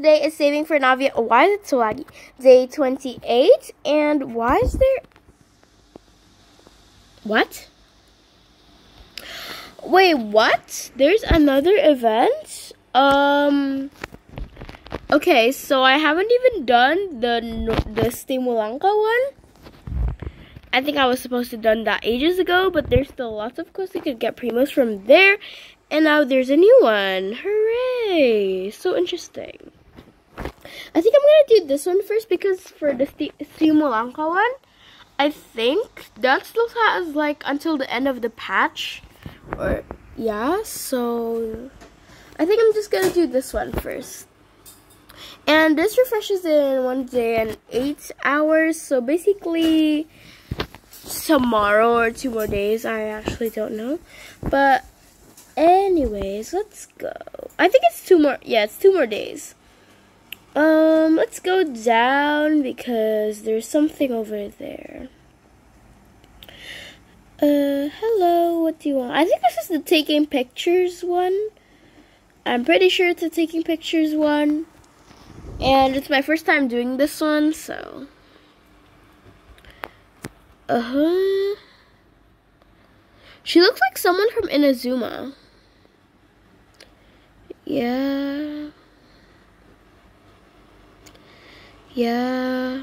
today is Saving for Navia. Why is it so laggy? Day 28. And why is there... What? Wait, what? There's another event? Um... Okay, so I haven't even done the the Stimulanka one. I think I was supposed to done that ages ago, but there's still lots of course you could get primos from there. And now there's a new one. Hooray! So interesting. I think I'm gonna do this one first because for the Stimulanka one, I think that still has like until the end of the patch. Or yeah, so I think I'm just gonna do this one first. And this refreshes in one day and eight hours. So basically tomorrow or two more days. I actually don't know. But Anyways, let's go. I think it's two more. Yeah, it's two more days. Um, let's go down because there's something over there. Uh, hello, what do you want? I think this is the taking pictures one. I'm pretty sure it's the taking pictures one. And it's my first time doing this one, so. Uh-huh. She looks like someone from Inazuma. Yeah. Yeah.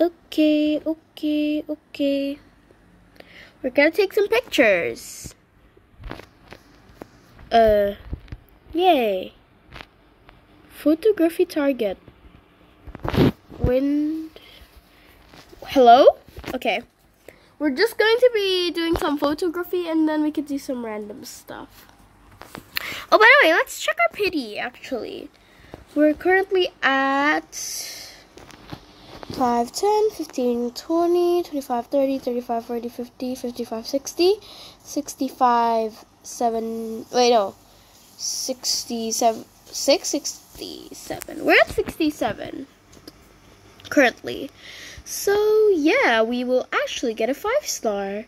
Okay, okay, okay. We're gonna take some pictures. Uh, yay. Photography target. Wind. Hello? Okay. We're just going to be doing some photography and then we could do some random stuff. Oh, by the way, let's check our pity, actually. We're currently at 5, 10, 15, 20, 25, 30, 35, 40, 50, 55, 60, 65, 7, wait, no, 67, 6, 67. We're at 67 currently. So, yeah, we will actually get a 5 star.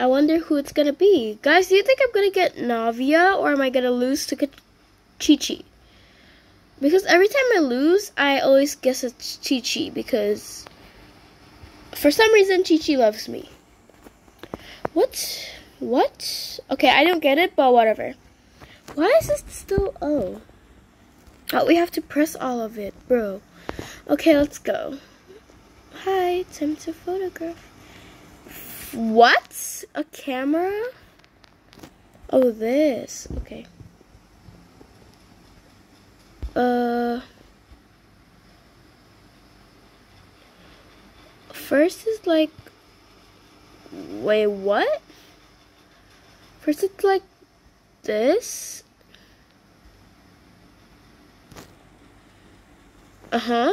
I wonder who it's gonna be. Guys, do you think I'm gonna get Navia or am I gonna lose to Qiqi? Because every time I lose, I always guess it's Qiqi because for some reason Qiqi loves me. What? What? Okay, I don't get it, but whatever. Why is this still... Oh. Oh, we have to press all of it, bro. Okay, let's go. Hi, time to photograph. What? A camera? Oh, this. Okay. Uh. First is like. Wait, what? First it's like this. Uh huh.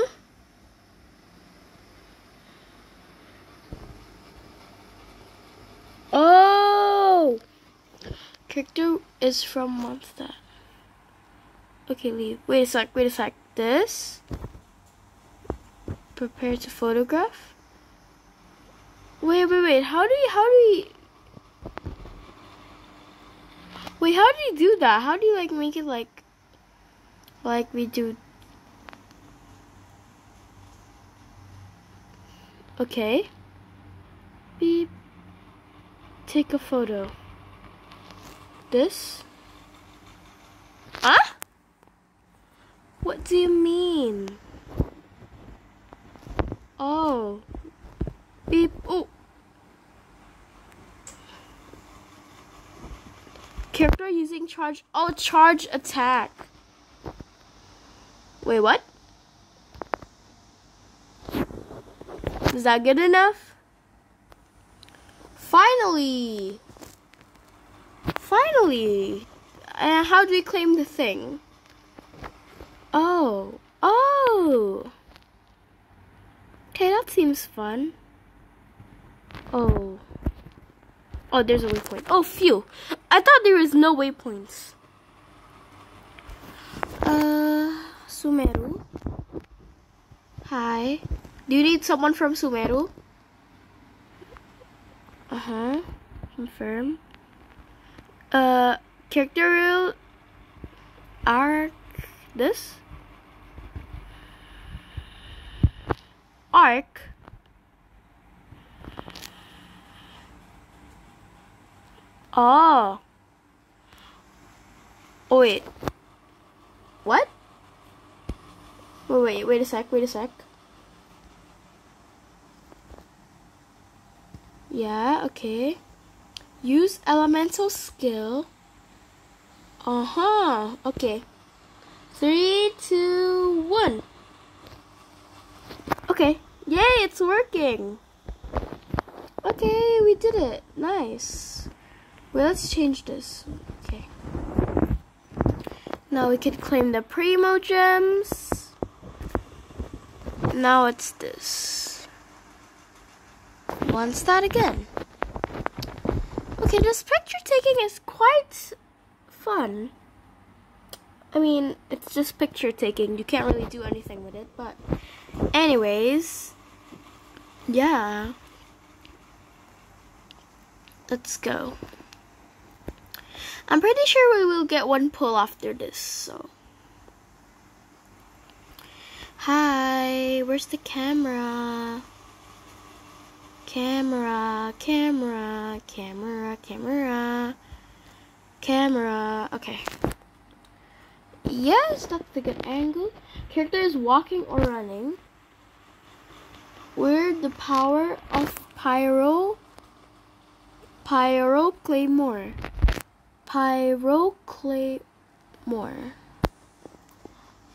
Oh! Character is from Monster. Okay, leave. Wait a sec, wait a sec. This? Prepare to photograph? Wait, wait, wait. How do you, how do you... Wait, how do you do that? How do you, like, make it, like... Like we do... Okay. Beep take a photo. This? Huh? What do you mean? Oh. Beep. Oh. Character using charge. Oh, charge attack. Wait, what? Is that good enough? Finally! Finally! Uh, how do we claim the thing? Oh. Oh! Okay, that seems fun. Oh. Oh, there's a waypoint. Oh, phew. I thought there was no waypoints. Uh, Sumeru. Hi. Do you need someone from Sumeru? Uh-huh. Confirm. Uh, character rule arc this? Arc. Oh. Oh wait. What? Wait wait wait a sec wait a sec yeah okay use elemental skill uh-huh okay Three, two, one. Okay. Yay, it's working. Okay, we did it. Nice. Well, let's change this. Okay. Now we could claim the Primogems. Now it's this. Once that again. Okay, this picture taking is quite fun. I mean, it's just picture taking. You can't really do anything with it, but anyways, yeah. Let's go. I'm pretty sure we will get one pull after this, so. Hi, where's the camera? Camera, camera, camera, camera, camera. Okay. Yes, that's a good angle. Character is walking or running. Where the power of Pyro Pyro Claymore. Pyro Claymore.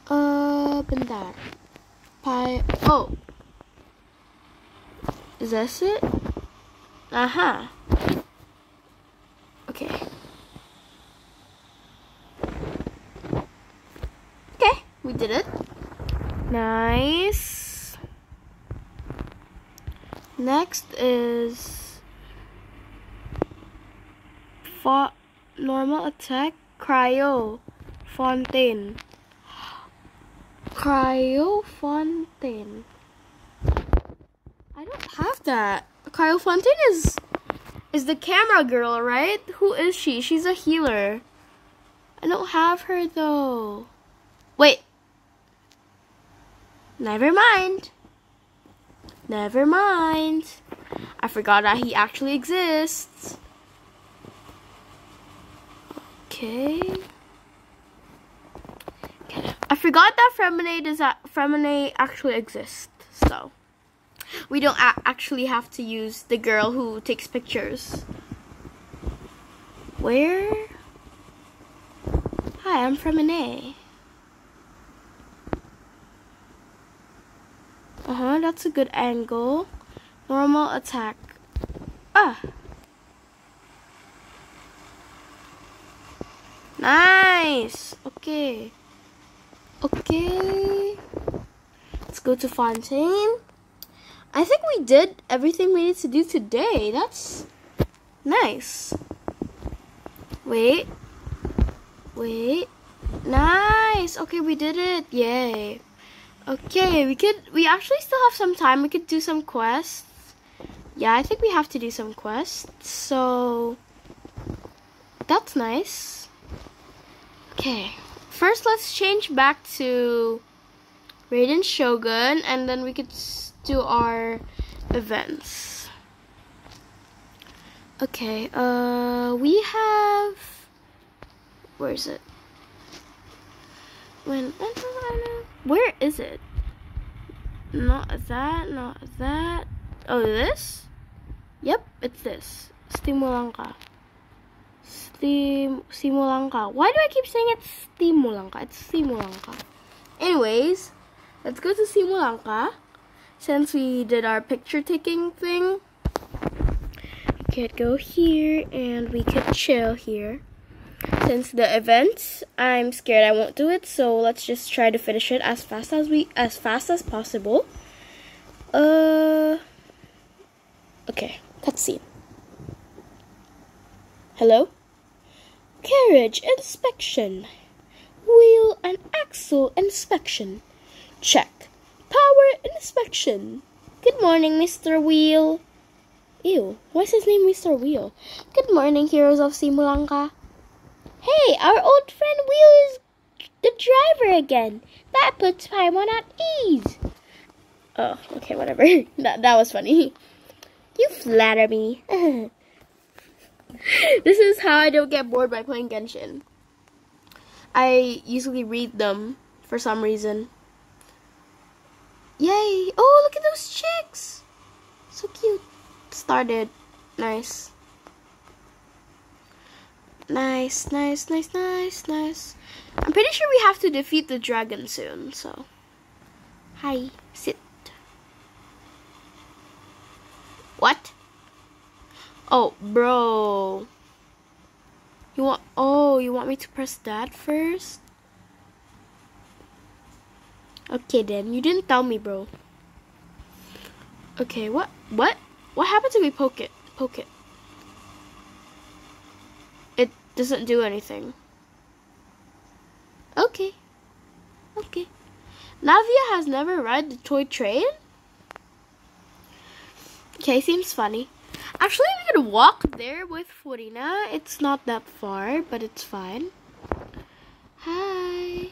Uh, bentar. Py oh. Is this it? Uh-huh. Okay. Okay, we did it. Nice. Next is for normal attack cryo fontaine. Cryo fontaine. I don't have that. Cryo fontaine is is the camera girl, right? Who is she? She's a healer. I don't have her though. Wait. Never mind. Never mind. I forgot that he actually exists. Okay. I forgot that Fremine does that Fremine actually exists. So we don't actually have to use the girl who takes pictures. Where? Hi, I'm Fremine. Uh-huh, that's a good angle. Normal attack. Ah! Nice! Okay. Okay. Let's go to Fontaine. I think we did everything we need to do today. That's nice. Wait. Wait. Nice! Okay, we did it. Yay. Okay, we could, we actually still have some time. We could do some quests. Yeah, I think we have to do some quests. So, that's nice. Okay, first let's change back to Raiden Shogun and then we could do our events. Okay, uh, we have, where is it? When, where is it? Not that, not that. Oh, this? Yep, it's this. Stimulanka. Stim Stimulanka. Why do I keep saying it's Stimulanka? It's Stimulanka. Anyways, let's go to Stimulanka. Since we did our picture taking thing, we could go here and we could chill here. Since the event i'm scared i won't do it so let's just try to finish it as fast as we as fast as possible. Uh okay cutscene. Hello? Carriage inspection. Wheel and axle inspection. Check power inspection good morning mr wheel ew why is his name mr wheel good morning heroes of Simulanka. Hey, our old friend Wheel is the driver again. That puts Paimon at ease. Oh, okay, whatever. that, that was funny. You flatter me. this is how I don't get bored by playing Genshin. I usually read them for some reason. Yay! Oh, look at those chicks! So cute. Started. Nice. Nice, nice, nice, nice, nice. I'm pretty sure we have to defeat the dragon soon, so. Hi, sit. What? Oh, bro. You want, oh, you want me to press that first? Okay then, you didn't tell me, bro. Okay, what, what? What happens if we poke it? Poke it. It doesn't do anything. Okay. Okay. Navia has never ride the toy train? Okay, seems funny. Actually, we could walk there with Furina. It's not that far, but it's fine. Hi.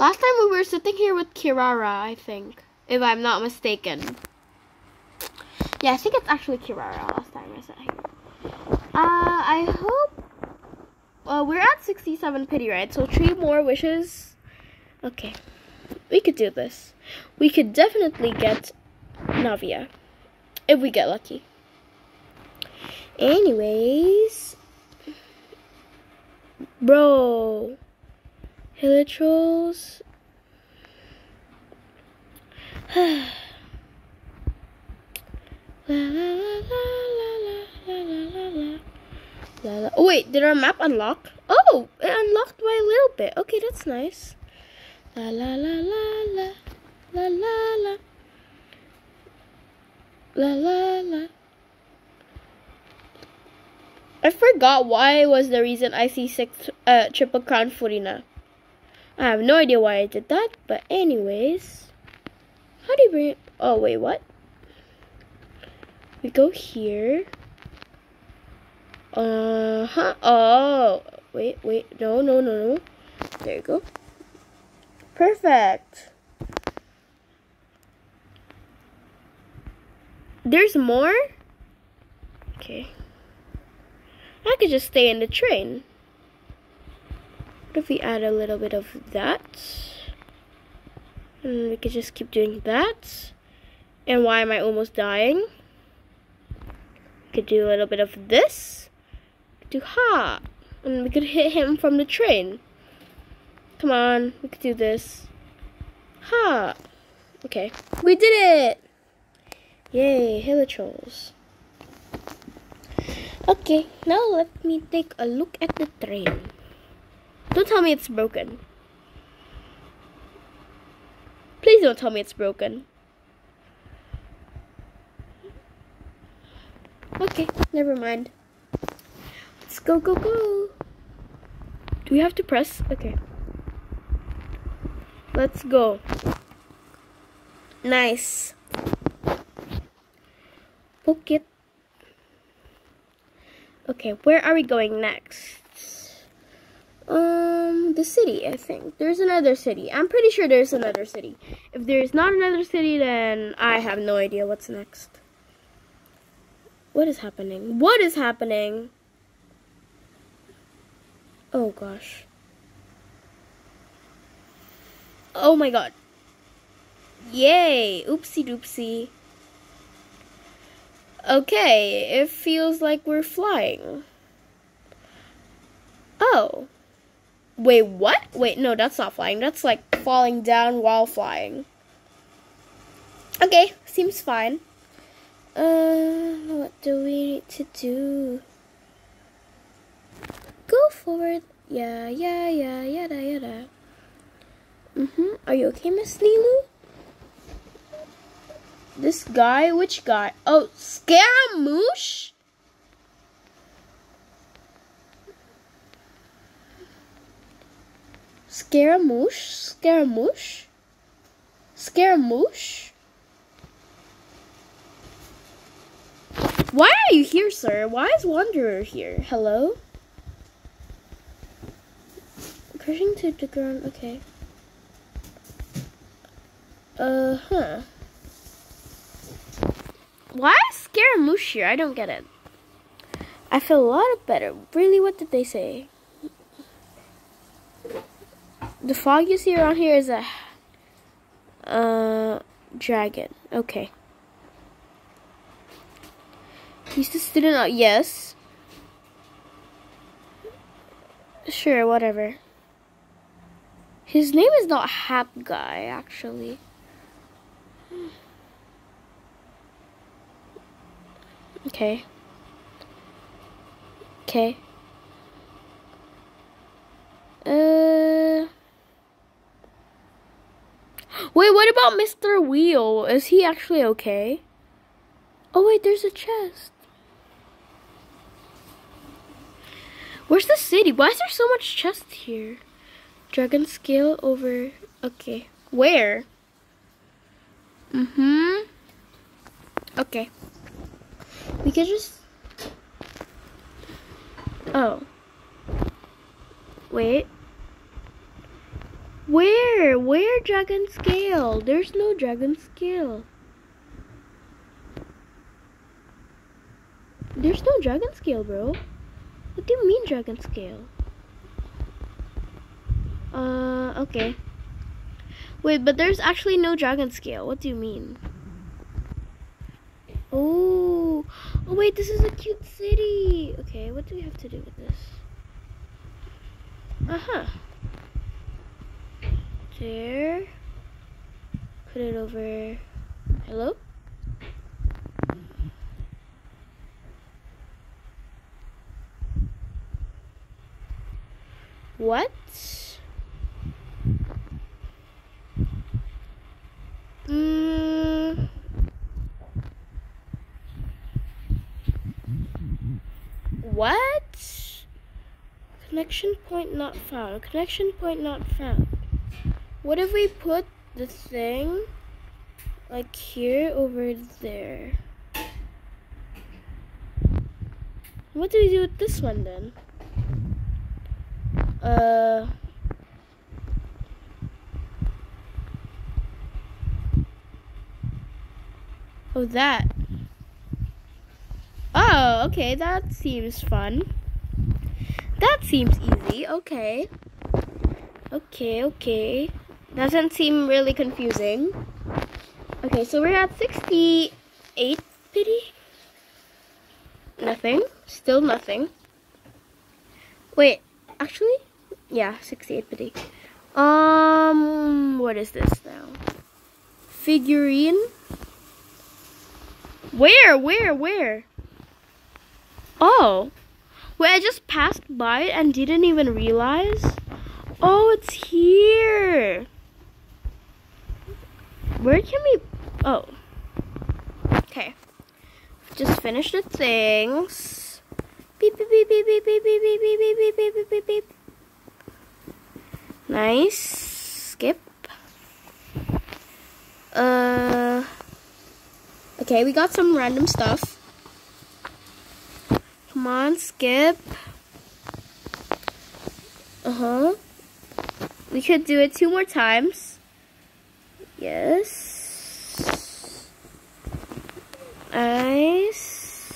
Last time we were sitting here with Kirara, I think, if I'm not mistaken. Yeah, I think it's actually Kirara last time I sat here. Uh, I hope... Uh, we're at 67 pity, right? So three more wishes. Okay. We could do this. We could definitely get Navia. If we get lucky. Anyways. Bro. La la la la. Oh wait, did our map unlock? Oh, it unlocked by a little bit. Okay, that's nice. La la la la la la la la la la la. I forgot why was the reason I see six uh triple crown Furina. I have no idea why I did that, but anyways. How do you bring it? Oh, wait, what? We go here. Uh-huh. Oh, wait, wait. No, no, no, no. There you go. Perfect. There's more? Okay. I could just stay in the train. What if we add a little bit of that? And we could just keep doing that. And why am I almost dying? We could do a little bit of this. Do ha! And we could hit him from the train. Come on, we could do this. Ha! Okay, we did it! Yay, Hilichurls. Okay, now let me take a look at the train. Don't tell me it's broken. Please don't tell me it's broken. Okay, never mind. Let's go, go, go. Do we have to press? Okay. Let's go. Nice. Poke it. Okay, where are we going next? Um, the city, I think. There's another city. I'm pretty sure there's another city. If there's not another city, then I have no idea what's next. What is happening? What is happening? Oh, gosh. Oh, my God. Yay! Oopsie doopsie. Okay, it feels like we're flying. Oh. Wait, what? Wait, no, that's not flying. That's like falling down while flying. Okay, seems fine. Uh, what do we need to do? Go forward. Yeah, yeah, yeah, yada, yada. Mm-hmm. Are you okay, Miss Nilou? This guy? Which guy? Oh, Scaramouche? Scaramouche? Scaramouche? Scaramouche? Why are you here, sir? Why is Wanderer here? Hello? Crashing to the ground, okay. Uh huh. Why is Scaramouche here? I don't get it. I feel a lot better. Really, what did they say? The fog you see around here is a uh dragon. Okay. He's the student. Uh, yes. Sure, whatever. His name is not Hap Guy, actually. Okay. Okay. Uh. Wait, what about Mr. Wheel? Is he actually okay? Oh, wait, there's a chest. Where's the city? Why is there so much chest here? Dragon scale over. Okay. Where? Mm hmm. Okay. We could just. Oh. Wait. Where? Where dragon scale? There's no dragon scale. There's no dragon scale, bro. What do you mean dragon scale? Uh, okay. Wait, but there's actually no dragon scale. What do you mean? Oh, oh wait, this is a cute city. Okay, what do we have to do with this? Uh-huh. There. Put it over. Hello? What? Mm. What? Connection point not found. Connection point not found. What if we put the thing like here over there? What do we do with this one then? Uh. Oh, that. Oh, okay, that seems fun. That seems easy, okay. Okay, okay. Doesn't seem really confusing. Okay, so we're at 68 pity. Nothing. Still nothing. Wait, actually? Yeah, 68 pity. Um, what is this now? Figurine? Where? Where? Where? Oh. Wait, I just passed by it and didn't even realize? Oh, it's here. Where can we... Oh. Okay. Just finish the things. Beep, beep, beep, beep, beep, beep, beep, beep, beep, beep, beep, beep, beep, beep. Nice. Skip. Uh... Okay, we got some random stuff. Come on, skip. Uh-huh. We could do it two more times. Yes. Nice.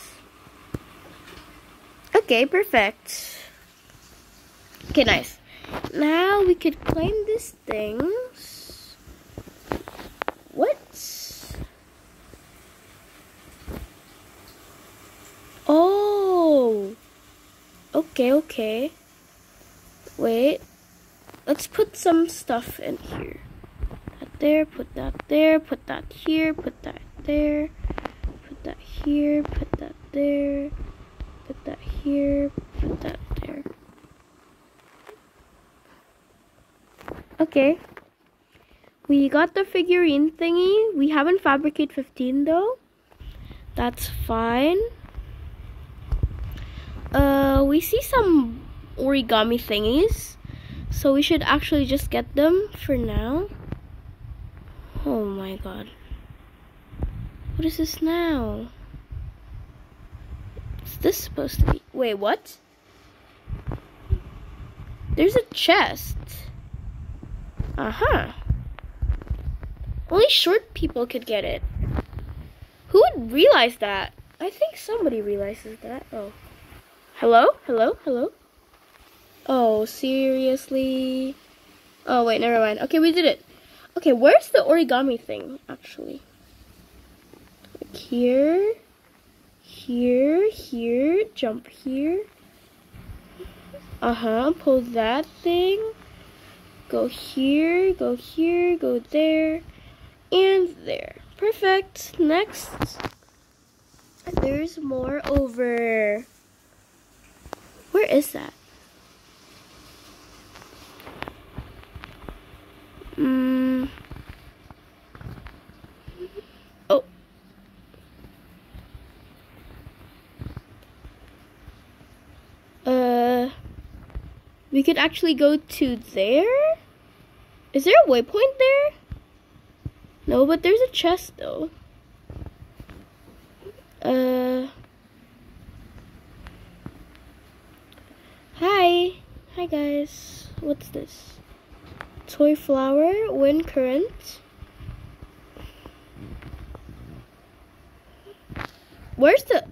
Okay, perfect. Okay, nice. Now we could claim these things. What? Oh. Okay, okay. Wait. Let's put some stuff in here. There, put that there, put that here, put that there, put that here, put that there, put that here, put that there. Okay. We got the figurine thingy. We haven't fabricate 15 though. That's fine. Uh, we see some origami thingies. So we should actually just get them for now. Oh my god. What is this now? Is this supposed to be? Wait, what? There's a chest. Uh-huh. Only short people could get it. Who would realize that? I think somebody realizes that. Oh. Hello? Hello? Hello? Oh, seriously? Oh, wait, never mind. Okay, we did it. Okay, where's the origami thing, actually? Like here, here, here, jump here. Uh-huh, pull that thing. Go here, go here, go there, and there. Perfect. Next. There's more over... Where is that? Mm. Oh. Uh, we could actually go to there? Is there a waypoint there? No, but there's a chest though. Uh. Hi. Hi guys. What's this? Toy flower, wind current. Where's the...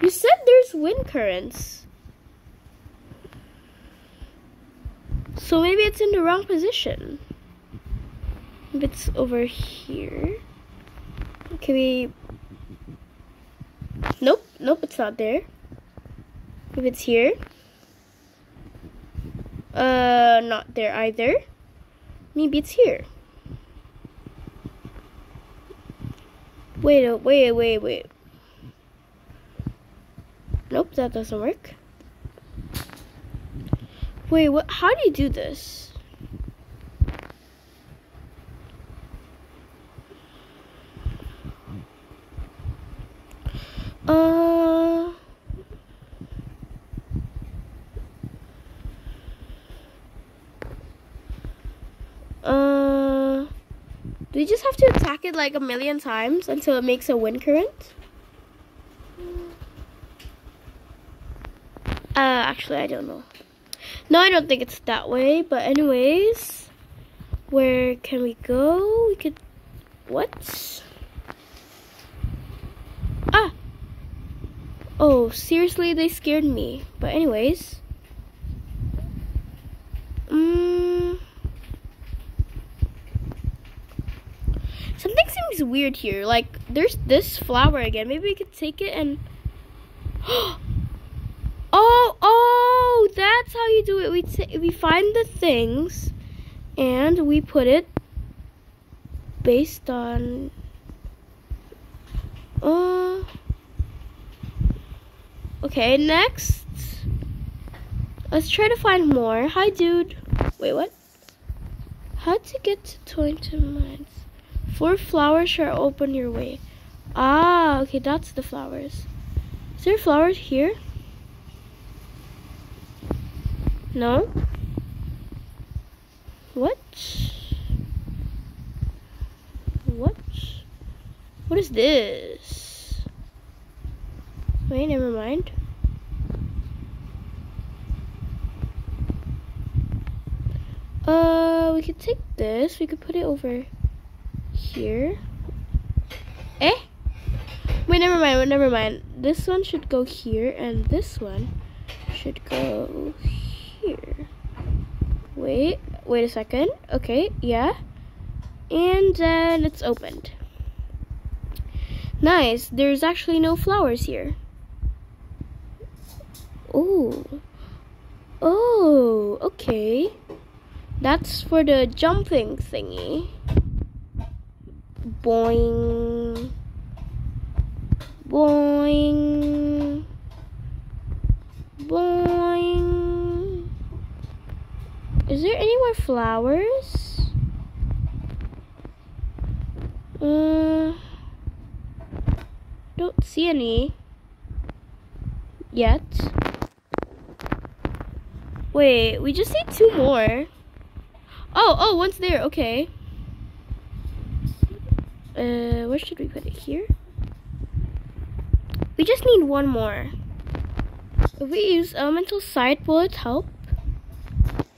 You said there's wind currents. So maybe it's in the wrong position. If it's over here. Can we... Nope, nope, it's not there. If it's here. Uh, not there either. Maybe it's here. Wait, uh, wait, wait, wait. Nope, that doesn't work. Wait, what? How do you do this? Uh... Uh... Do we just have to attack it like a million times until it makes a wind current? Uh, actually, I don't know. No, I don't think it's that way. But anyways, where can we go? We could, what? Ah! Oh, seriously, they scared me. But anyways. Mm, something seems weird here. Like, there's this flower again. Maybe we could take it and... Oh, oh, that's how you do it. We we find the things and we put it based on uh Okay, next. Let's try to find more. Hi, dude. Wait, what? How to get to Toynton Mines? Four flowers shall open your way. Ah, okay, that's the flowers. Is there flowers here? No? What? What? What is this? Wait, never mind. Uh, we could take this. We could put it over here. Eh? Wait, never mind. Never mind. This one should go here, and this one should go here here. Wait, wait a second. Okay, yeah. And then it's opened. Nice. There's actually no flowers here. Oh. Oh, okay. That's for the jumping thingy. Boing. Boing. Boing. Is there any more flowers? Uh, don't see any yet. Wait, we just need two more. Oh, oh, one's there. Okay. Uh, where should we put it? Here? We just need one more. If we use elemental side, will it help?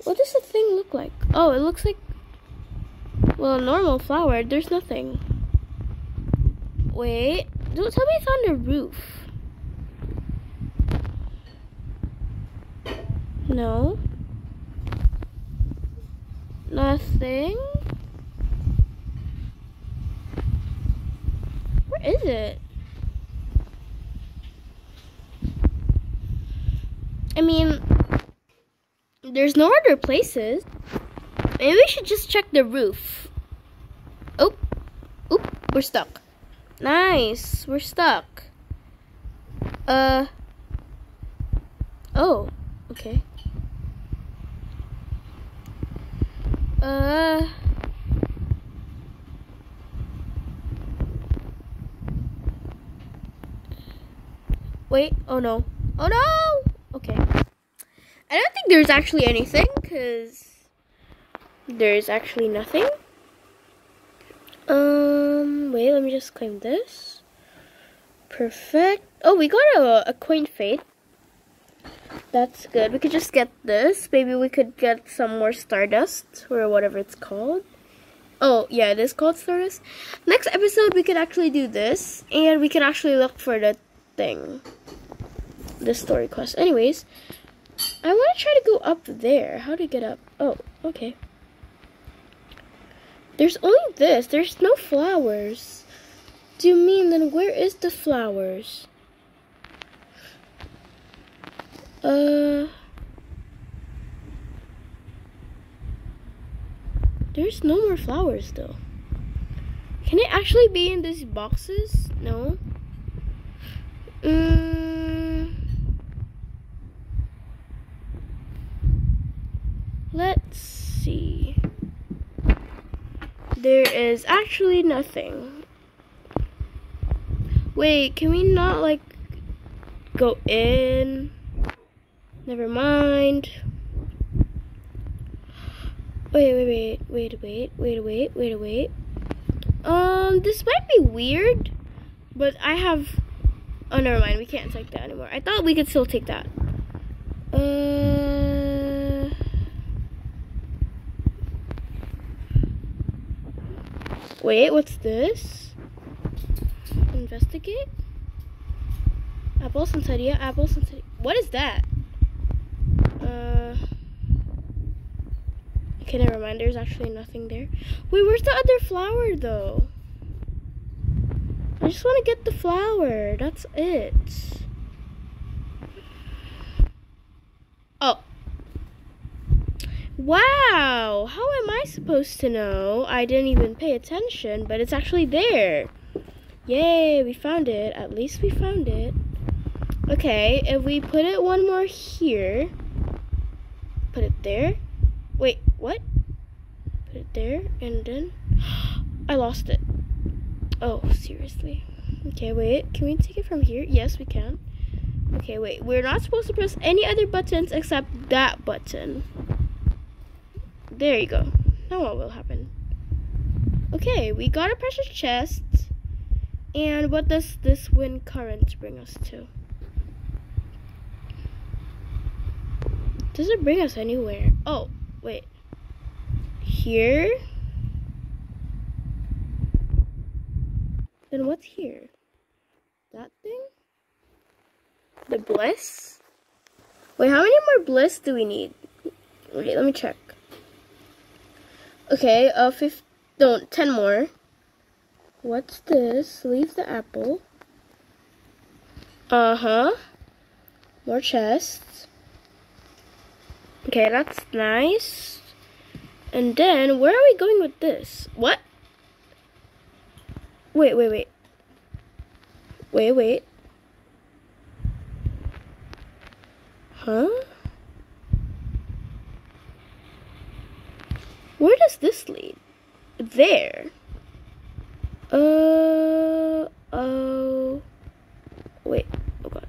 What does the thing look like? Oh, it looks like, well, a normal flower. There's nothing. Wait, don't tell me it's on the roof. No. Nothing. Where is it? I mean, there's no other places. Maybe we should just check the roof. Oh, oop, we're stuck. Nice, we're stuck. Uh, oh, okay. Uh, wait, oh no, oh no! Okay. I don't think there's actually anything, because there's actually nothing. Um, wait, let me just claim this. Perfect. Oh, we got a, Acquaint Fate. That's good. We could just get this. Maybe we could get some more Stardust, or whatever it's called. Oh, yeah, it is called Stardust. Next episode, we could actually do this, and we could actually look for the thing The story quest. Anyways, I want to try to go up there. How to get up? Oh, okay. There's only this. There's no flowers. Do you mean then where is the flowers? Uh... There's no more flowers though. Can it actually be in these boxes? No. Mm. Let's see. There is actually nothing. Wait, can we not like go in? Never mind. Wait, wait, wait, wait, wait, wait, wait, wait, wait. Um, this might be weird, but I have. Oh, never mind. We can't take that anymore. I thought we could still take that. Uh. Wait, what's this? Investigate? Apple Santeria, Apple Santeria. What is that? Uh. Okay, never mind. There's actually nothing there. Wait, where's the other flower though? I just want to get the flower. That's it. Oh. Wow, how am I supposed to know? I didn't even pay attention, but it's actually there. Yay, we found it. At least we found it. Okay, if we put it one more here, put it there. Wait, what? Put it there, and then I lost it. Oh, seriously. Okay, wait, can we take it from here? Yes, we can. Okay, wait, we're not supposed to press any other buttons except that button. There you go. Now what will happen? Okay, we got a precious chest. And what does this wind current bring us to? Does it bring us anywhere? Oh, wait. Here? Then what's here? That thing? The bliss? Wait, how many more bliss do we need? Wait, let me check. Okay, uh, fifth, no, ten more. What's this? Leave the apple. Uh-huh. More chests. Okay, that's nice. And then, where are we going with this? What? Wait, wait, wait. Wait, wait. Huh? Where does this lead? There. Uh, oh. Wait, oh god.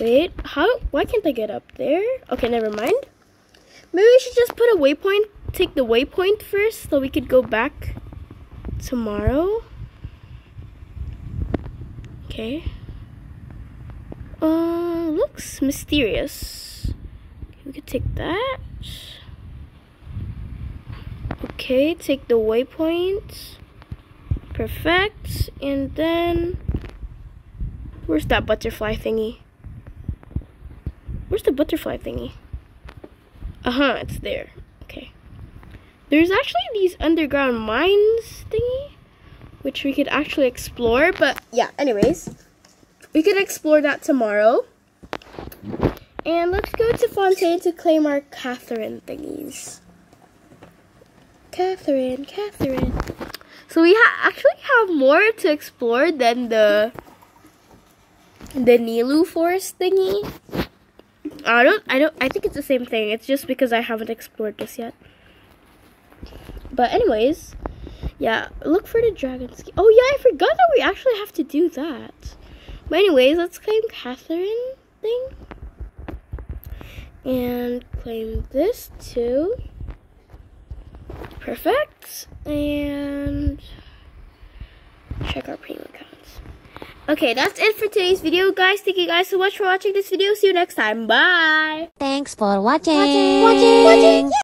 Wait, how, why can't I get up there? Okay, never mind. Maybe we should just put a waypoint, take the waypoint first so we could go back tomorrow. Okay. Uh, looks mysterious. We could take that. Okay, take the waypoint. Perfect. And then, where's that butterfly thingy? Where's the butterfly thingy? Uh-huh, it's there. Okay. There's actually these underground mines thingy, which we could actually explore. But yeah, anyways, we could explore that tomorrow. And let's go to Fontaine to claim our Catherine thingies. Catherine, Catherine. So we ha actually have more to explore than the the Nilu forest thingy. I don't, I don't, I think it's the same thing. It's just because I haven't explored this yet. But anyways, yeah, look for the dragon ski. Oh yeah, I forgot that we actually have to do that. But anyways, let's claim Catherine thing. And claim this too. Perfect. And check our premium accounts. Okay, that's it for today's video, guys. Thank you guys so much for watching this video. See you next time. Bye. Thanks for watching. watching. watching. watching.